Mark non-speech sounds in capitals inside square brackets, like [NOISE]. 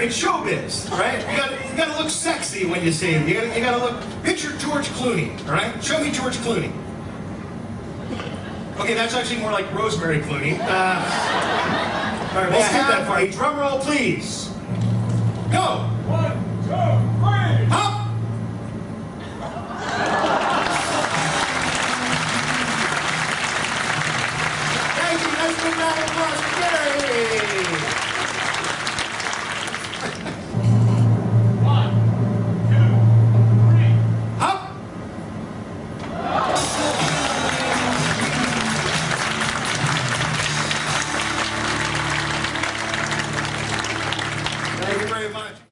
Gary, it's showbiz, right? You got you got to look sexy when you sing. You got you got to look. Picture George Clooney, all right? Show me George Clooney. Okay, that's actually more like Rosemary Clooney. Uh, [LAUGHS] all right, we'll skip that part. A drum roll, please. Go. One, two, three. Up. [LAUGHS] Thank you. Let's give that applause to Gary. Levante.